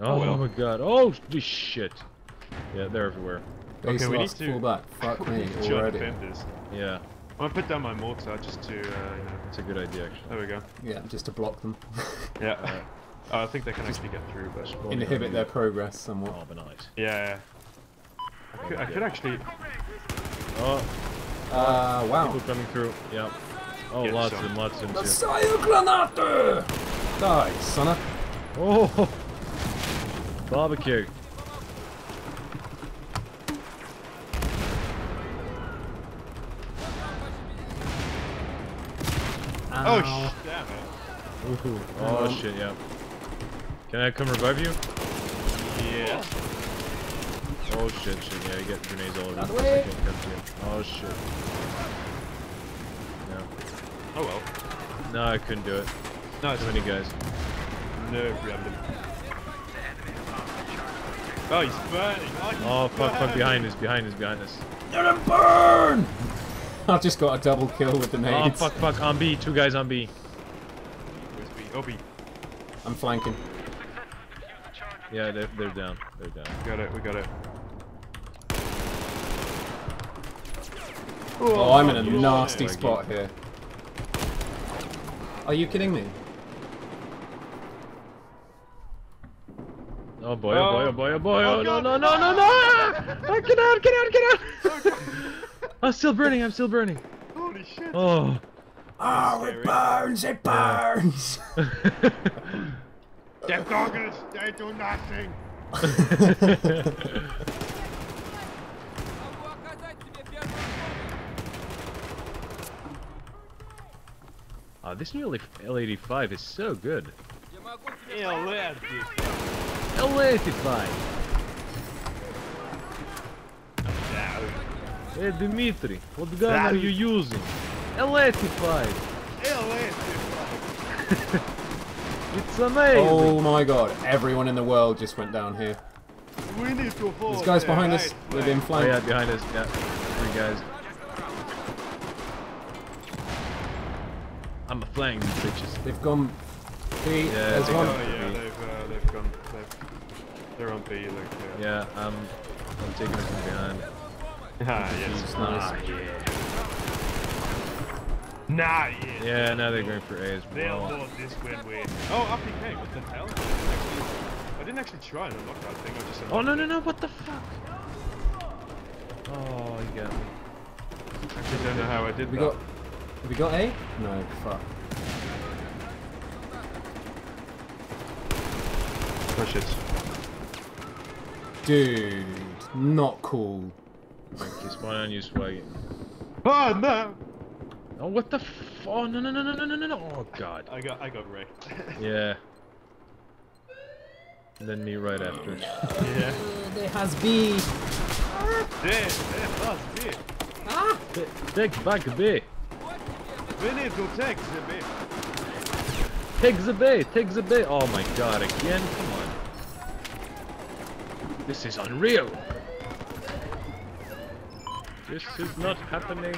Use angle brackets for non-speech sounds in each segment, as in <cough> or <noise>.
Oh, well. my god. Oh, this shit. Yeah, they're everywhere. Base we need to- fall back. Fuck <laughs> me John already. defenders. Yeah, I'm gonna put down my mortar just to, uh, you know. it's a good idea, actually. There we go. Yeah, just to block them. <laughs> Yeah. Oh, I think they can actually get through, but Inhibit their progress somewhat. Oh, nice. yeah. I could, I could actually. Oh, Uh, wow. people coming through. Yeah. Oh, Get lots some. of them, lots of them too. Messiah Granate! Die, sonner. Oh! <laughs> Barbecue. Oh, Ow. sh- damn it. Ooh. Oh, Um, shit, yeah. Can I come revive you? Yeah. Oh, shit, shit. Yeah, you get grenades all over Out the the. I way. can't come to you. Oh, shit. No. Oh well. No, I couldn't do it. No, it's Too many guys. no problem. Oh, he's burning. Oh, he's Oh, fuck, fuck. Behind us, behind us, behind us. Let him burn! <laughs> I've just got a double kill with the Oh, fuck, fuck. On B. Two guys on B. Where's B? Oh, B. I'm flanking. Yeah, they're, they're down. They're down. We got it, we got it. Oh, I'm in a oh, nasty spot here. Are you kidding me? Oh boy, oh boy, oh boy, oh boy, oh, Oh, no, God. no, no, no, no! Oh, get out, get out, get out! <laughs> I'm still burning, I'm still burning. Holy shit. Oh. Oh, it burns, it burns! <laughs> Them goggles, they do nothing. oh, <laughs> this new L85 is so good. Yeah, lad, L85! Hey, Dimitri, what gun are you using? L85! It's amazing! oh my god, everyone in the world just went down here. We need to hold There's guys there, behind us, right, they've been Oh yeah, behind us, yeah. Three guys. I'm a flank these bitches. They've gone. B, Yeah, there's one. Oh yeah, they've uh, they've gone. They've, they're on B. Like uh, Yeah, I'm, I'm taking it from behind. <laughs> Ah yes. It's nice. Ah, yeah. Nah yeah. Yeah, now they're going for A as They'll well. hold this win-win. Oh, RPK, what the hell? I didn't actually, I didn't actually try and unlock that thing. I just. Oh no no no! What the fuck? Oh, you got me. I don't know how I did We that. got. Have we got A? No, fuck. push it. Dude, not cool. He's one on you swag. Oh no! Oh what the f oh no no no no no no no oh god. I got I got wrecked. <laughs> yeah. And then me right after. yeah. There has been. There, there has been. Ah! Take back a bit. We need to take the bit. Take the bay, take the bay. Oh my god, again? Come on. This is unreal. This is not happening.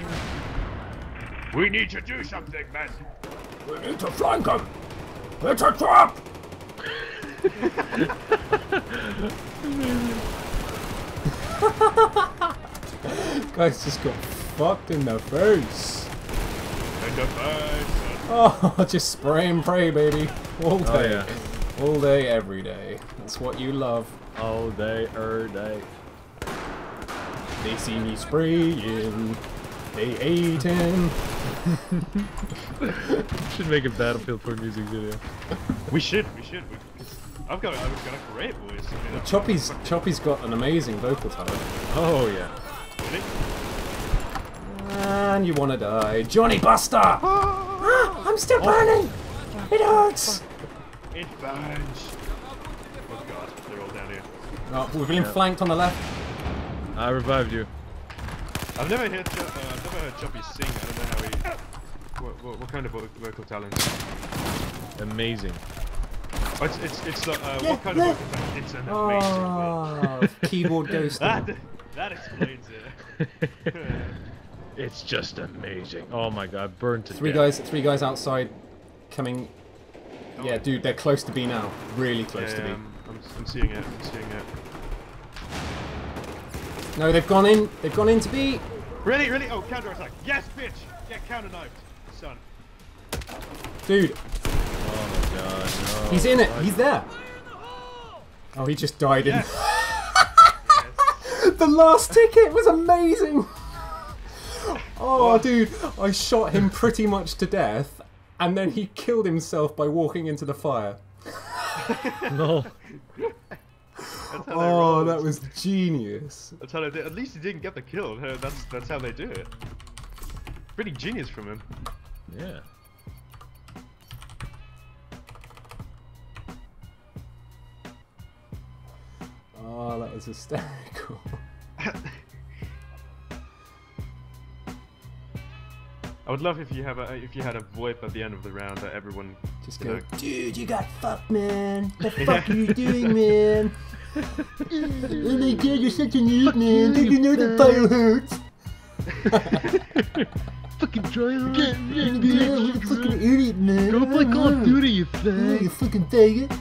We need to do something, man. We need to flank him. It's a trap. Guys just got fucked in the face. And the birds. Oh, <laughs> just spray and pray, baby. All oh, day. Oh yeah. All day, every day. That's what you love. All day, er day. They see me spraying. They hating. <laughs> Should make a Battlefield 4 music video. We should, we should. We, I've got, I've got a great voice. I mean, I've- Choppy's Choppy's got an amazing vocal talent. Oh yeah. Really? And you wanna die. Johnny Buster! Ah, I'm still burning! It hurts! It burns. Oh god, they're all down here. Oh, we've been flanked on the left. I revived you. I've never heard, Jo- uh, I've never heard Choppy sing. I don't know how he. What, what, what kind of vo- vocal talent? Amazing. Oh, it's, it's, it's uh, uh, what kind of vocal talent? It's an amazing. Oh, keyboard <laughs> ghosting. That, that explains it. <laughs> It's just amazing. Oh my god, burned to Three death. guys, three guys outside, coming. Yeah, dude, they're close to B now. Really close to B. Um, I'm, I'm seeing it. I'm seeing it. No, they've gone in. They've gone in to B. really? ready. Oh, counter attack. Yes, bitch. Get counter knifed, son. Dude, Oh my god, no. he's in it. He's there. Oh, he just died in. Yes. <laughs> the last ticket was amazing. <laughs> Oh, dude, I shot him pretty much to death, and then he killed himself by walking into the fire. <laughs> No. That's how they Oh, roll. that was genius. That's how they did. At least he didn't get the kill. That's that's how they do it. Pretty genius from him. Yeah. Oh, that was hysterical. <laughs> I would love if you have a if you had a VoIP at the end of the round that everyone Just you go, know, dude, you got fucked, man. What the <laughs> fuck are you doing, man? oh my god, you're such a noob, man. Don't you know that fire hurts? <laughs> Fucking try hard. Yeah, what a fucking idiot, man. Go play Call of Duty, you Yeah, you fag. fucking faggot.